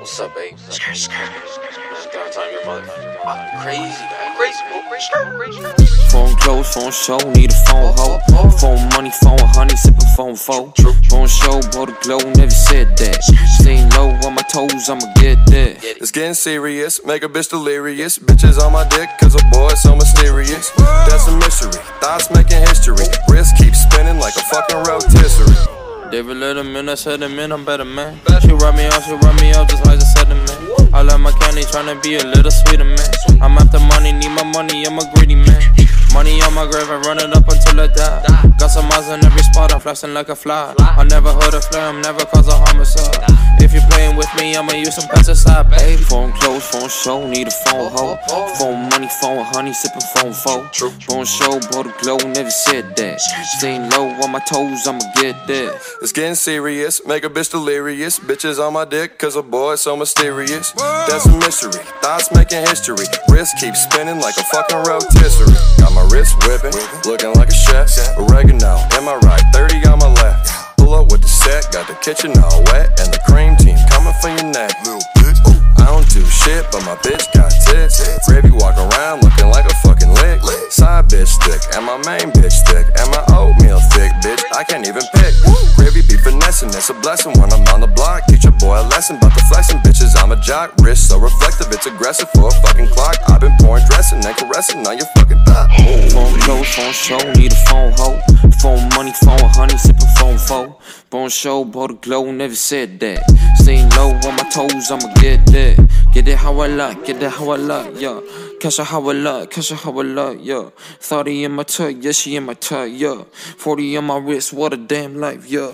What's up, babe? Skirt, skirt. Third time your mother. I'm crazy, man. Crazy, bro. Crazy, crazy. Phone close, phone show, need a phone oh, hoe. Oh, oh. Phone money, phone honey, sippin' phone foe. Phone show, blow the glow, never said that. Staying low on my toes, I'ma get that. It's getting serious, make a bitch delirious. Bitches on my dick, cause a boy so mysterious. That's a mystery, thoughts making history. Wrist keeps spinning like a fucking rotisserie. David Letterman, I said him in, I'm better man. She rub me off, she rub me off just like to man. I love my candy, tryna be a little sweeter man. I'm after money, need my money, I'm a greedy man. Money on my grave, I run it up until I die. Got some eyes in every spot, I'm flashing like a fly. I never heard a flame, never cause a homicide. If you're playing with me, I'ma use some pesticide, baby. Phone close, phone show, need a phone hoe. Phone money, phone honey, sipping phone foe. Phone show, blow the glow, never said that. Staying low on my toes, I'ma get that. It's getting serious, make a bitch delirious. Bitches on my dick, cause a boy so mysterious. That's a mystery, thoughts making history. Wrist keeps spinning like a fucking rotisserie. Got my wrist whipping, looking like a chef. Oregano, in my right, 30 on my left. Pull up with the set, got the kitchen all wet, and the cream team coming for your neck. I don't do shit, but my bitch got tits. Gravy walk around looking like a fucking lick. Side bitch thick, and my main bitch thick, and my oatmeal thick, bitch. I can't even pick. It's a blessing when I'm on the block. Teach a boy a lesson about the flexing, bitches. I'm a jock, wrist so reflective, it's aggressive for a fucking clock. I've been pouring dressing and caressing on your fucking thought. Phone close, phone show, need a phone hoe. Phone money, phone honey, sippin' phone foe. Phone show, blow the glow, never said that. Staying low on my toes, I'ma get that. Get it how I like, get it how I like, yeah. Cash it how I like, cash it how I like, yeah. 30 in my tuck, yeah, she in my tuck, yeah. 40 on my wrist, what a damn life, yeah.